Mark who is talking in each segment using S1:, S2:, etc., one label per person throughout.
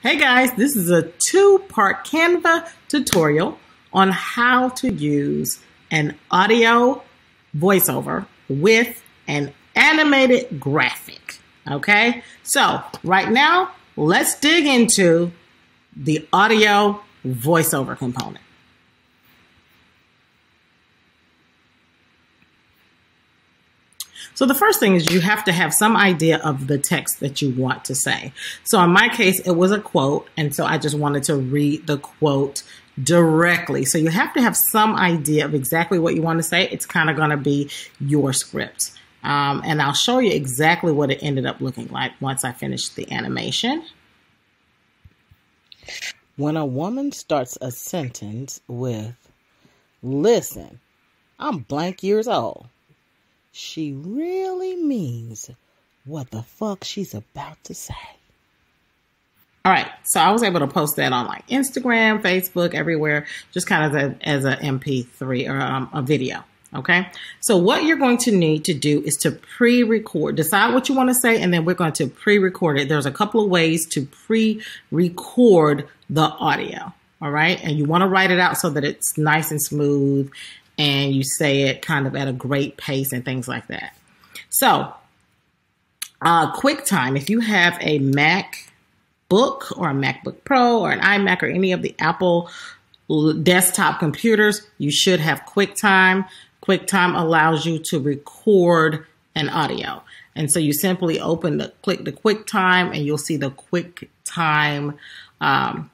S1: Hey guys, this is a two-part Canva tutorial on how to use an audio voiceover with an animated graphic. Okay, so right now, let's dig into the audio voiceover component. So the first thing is you have to have some idea of the text that you want to say. So in my case, it was a quote. And so I just wanted to read the quote directly. So you have to have some idea of exactly what you want to say. It's kind of going to be your script. Um, and I'll show you exactly what it ended up looking like once I finished the animation.
S2: When a woman starts a sentence with, listen, I'm blank years old she really means what the fuck she's about to say.
S1: All right, so I was able to post that on like Instagram, Facebook, everywhere, just kind of as a, as a MP3 or um, a video. Okay, so what you're going to need to do is to pre record, decide what you want to say, and then we're going to pre record it. There's a couple of ways to pre record the audio. All right, and you want to write it out so that it's nice and smooth and you say it kind of at a great pace and things like that. So, uh, QuickTime, if you have a Mac book or a MacBook Pro or an iMac or any of the Apple desktop computers, you should have QuickTime. QuickTime allows you to record an audio. And so you simply open the click the QuickTime and you'll see the QuickTime um,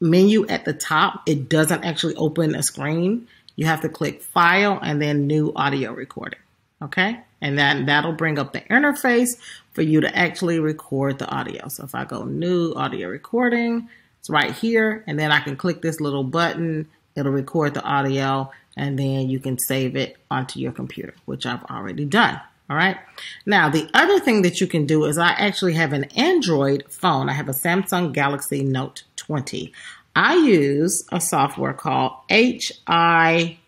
S1: menu at the top. It doesn't actually open a screen you have to click File and then New Audio Recording. Okay? And then that'll bring up the interface for you to actually record the audio. So if I go New Audio Recording, it's right here. And then I can click this little button. It'll record the audio and then you can save it onto your computer, which I've already done. All right. Now, the other thing that you can do is I actually have an Android phone. I have a Samsung Galaxy Note 20. I use a software called HI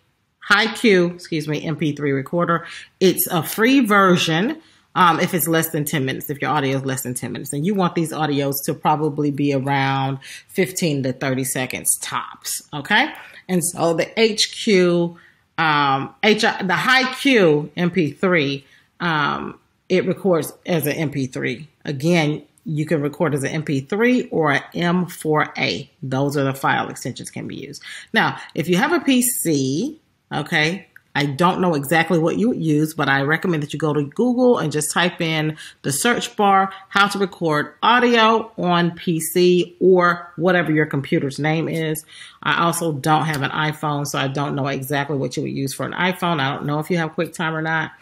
S1: HiQ, excuse me, MP3 recorder. It's a free version. Um, if it's less than 10 minutes, if your audio is less than 10 minutes, and you want these audios to probably be around 15 to 30 seconds tops. Okay. And so the HQ, um, the HiQ MP3, um, it records as an MP3. Again, you can record as an MP3 or an M4A. Those are the file extensions can be used. Now, if you have a PC, okay, I don't know exactly what you would use, but I recommend that you go to Google and just type in the search bar how to record audio on PC or whatever your computer's name is. I also don't have an iPhone, so I don't know exactly what you would use for an iPhone. I don't know if you have QuickTime or not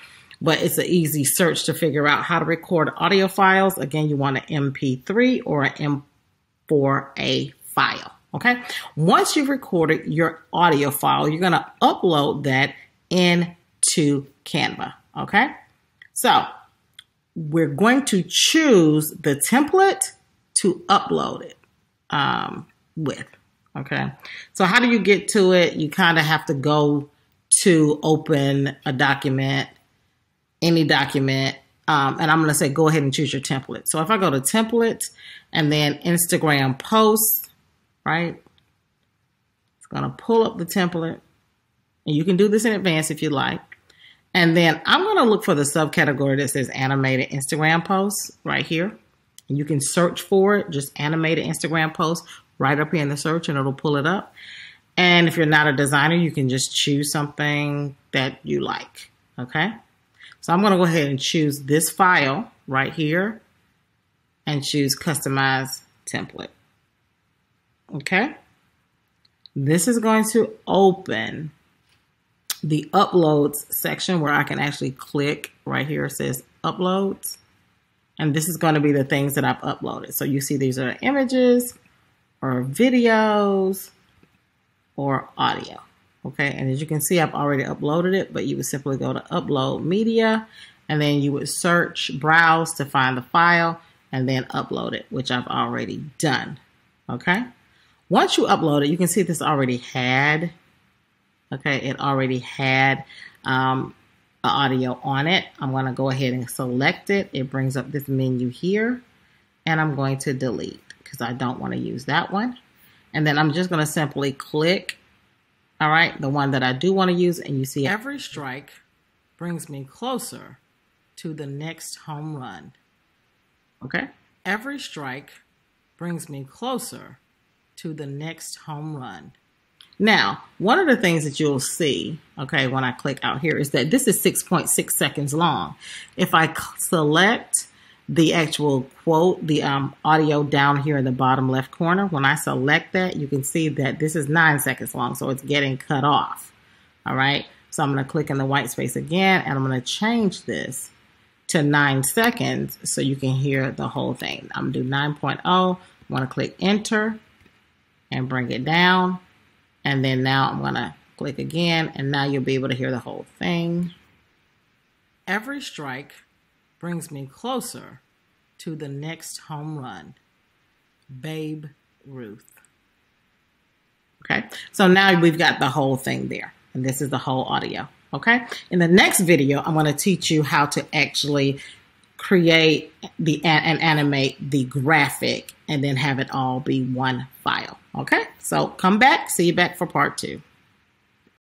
S1: but it's an easy search to figure out how to record audio files. Again, you want an MP3 or an M4A file. Okay. Once you've recorded your audio file, you're going to upload that into Canva. Okay. So we're going to choose the template to upload it um, with. Okay. So how do you get to it? You kind of have to go to open a document any document. Um, and I'm going to say go ahead and choose your template. So if I go to template and then Instagram posts, right? It's going to pull up the template. And you can do this in advance if you like. And then I'm going to look for the subcategory that says animated Instagram posts right here. And you can search for it, just animated Instagram posts right up here in the search and it'll pull it up. And if you're not a designer, you can just choose something that you like. Okay. So I'm going to go ahead and choose this file right here and choose customize template. Okay. This is going to open the uploads section where I can actually click right here. It says uploads. And this is going to be the things that I've uploaded. So you see these are images or videos or audio. Okay, and as you can see, I've already uploaded it, but you would simply go to upload media and then you would search browse to find the file and then upload it, which I've already done. Okay, once you upload it, you can see this already had, okay, it already had um, audio on it. I'm going to go ahead and select it. It brings up this menu here and I'm going to delete because I don't want to use that one. And then I'm just going to simply click, all right, the one that I do want to use. And you see every strike brings me closer to the next home run. Okay? Every strike brings me closer to the next home run. Now, one of the things that you'll see, okay, when I click out here is that this is 6.6 seconds long. If I select the actual quote, the um, audio down here in the bottom left corner, when I select that, you can see that this is nine seconds long, so it's getting cut off. All right, so I'm going to click in the white space again, and I'm going to change this to nine seconds so you can hear the whole thing. I'm going to do 9.0. I want to click enter and bring it down. And then now I'm going to click again, and now you'll be able to hear the whole thing. Every strike brings me closer to the next home run. Babe Ruth. Okay, so now we've got the whole thing there, and this is the whole audio. Okay, in the next video, I'm going to teach you how to actually create the and animate the graphic and then have it all be one file. Okay, so come back, see you back for part two.